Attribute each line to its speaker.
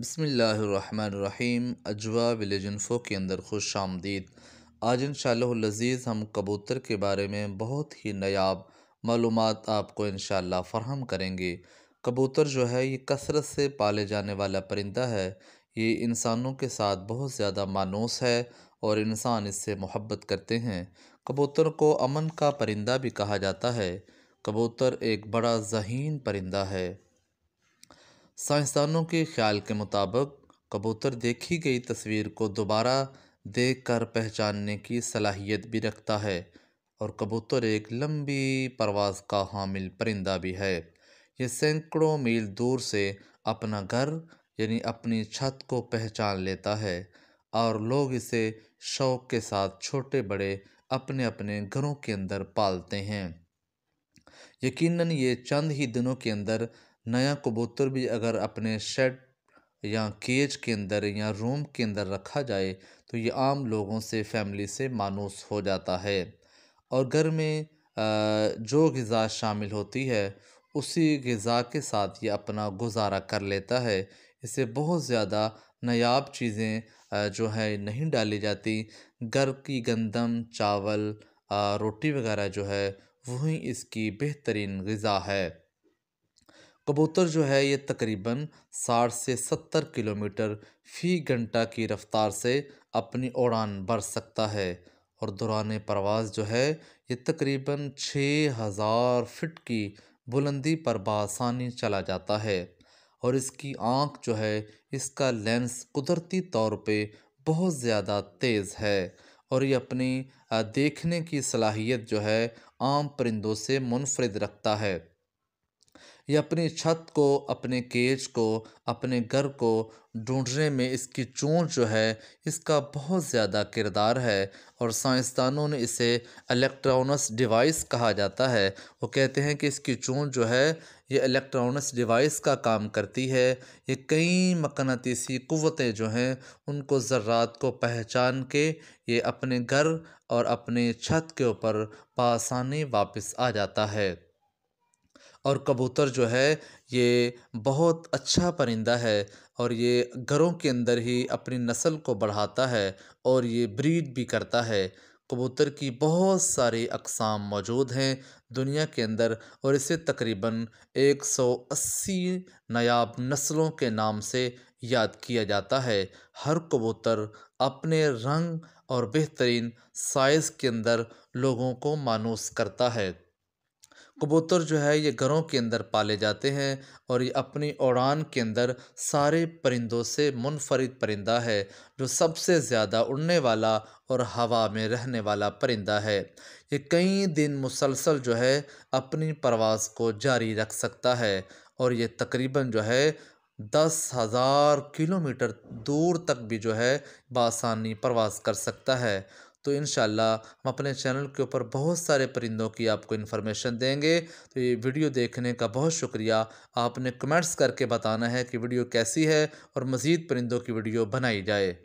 Speaker 1: बसमीम अजवा village info के अंदर खुश आमदीद। आज इन शज़ीज़ हम कबूतर के बारे में बहुत ही नायाब मालूम आपको इन फ़रहम करेंगे। कबूतर जो है, ये कसरत से पाले जाने वाला परिंदा है। ये इंसानों के साथ बहुत ज़्यादा मानूस है और इंसान इससे मोहब्बत करते हैं। कबूतर को अमन का परिंदा भी कहा जाता है। कबूतर एक बड़ा जहीन परिंदा है। साइंसदानों के ख्याल के मुताबिक, कबूतर देखी गई तस्वीर को दोबारा देख कर पहचानने की सलाहियत भी रखता है और कबूतर एक लंबी परवाज़ का हामिल परिंदा भी है। ये सैकड़ों मील दूर से अपना घर, यानी अपनी छत को पहचान लेता है और लोग इसे शौक़ के साथ छोटे बड़े अपने अपने घरों के अंदर पालते हैं। यकीनन ये चंद ही दिनों के अंदर नया कबूतर भी अगर अपने शेड या केज के अंदर या रूम के अंदर रखा जाए तो ये आम लोगों से, फैमिली से मानूस हो जाता है। और घर में जो गज़ा शामिल होती है, उसी गज़ा के साथ ये अपना गुजारा कर लेता है। इसे बहुत ज़्यादा नायाब चीज़ें जो है, नहीं डाली जाती। घर की गंदम, चावल रोटी वगैरह जो है, वही इसकी बेहतरीन गज़ा है। कबूतर जो है ये तकरीबन साठ से सत्तर किलोमीटर फ़ी घंटा की रफ़्तार से अपनी उड़ान भर सकता है और दौरान परवाज़ जो है ये तकरीबन छः हज़ार फिट की बुलंदी पर बसानी चला जाता है और इसकी आँख जो है इसका लेंस कुदरती तौर पे बहुत ज़्यादा तेज़ है और ये अपनी देखने की सलाहियत जो है आम परिंदों से मुनफरद रखता है। ये अपनी छत को, अपने केज को, अपने घर को ढूँढने में इसकी चोंच जो है, इसका बहुत ज़्यादा किरदार है और साइंसदानों ने इसे इलेक्ट्रॉनस डिवाइस कहा जाता है। वो कहते हैं कि इसकी चोंच जो है, ये इलेक्ट्रॉनस डिवाइस का काम करती है। ये कई मकनतीसी क़वतें जो हैं, उनको ज़र्रात को पहचान के ये अपने घर और अपने छत के ऊपर बसानी वापस आ जाता है। और कबूतर जो है, ये बहुत अच्छा परिंदा है और ये घरों के अंदर ही अपनी नस्ल को बढ़ाता है और ये ब्रीड भी करता है। कबूतर की बहुत सारी अकसाम मौजूद हैं दुनिया के अंदर और इसे तकरीबन 180 नायाब नस्लों के नाम से याद किया जाता है। हर कबूतर अपने रंग और बेहतरीन साइज़ के अंदर लोगों को मानूस करता है। कबूतर जो है, ये घरों के अंदर पाले जाते हैं और ये अपनी उड़ान के अंदर सारे परिंदों से मुनफरद परिंदा है, जो सबसे ज़्यादा उड़ने वाला और हवा में रहने वाला परिंदा है। ये कई दिन मुसलसल जो है, अपनी परवाज़ को जारी रख सकता है और ये तकरीबन जो है, दस हज़ार किलोमीटर दूर तक भी जो है, बासानी परवाज़ कर सकता है। तो इन हम अपने चैनल के ऊपर बहुत सारे परिंदों की आपको इन्फॉर्मेशन देंगे। तो ये वीडियो देखने का बहुत शुक्रिया। आपने कमेंट्स करके बताना है कि वीडियो कैसी है और मज़ीद परिंदों की वीडियो बनाई जाए।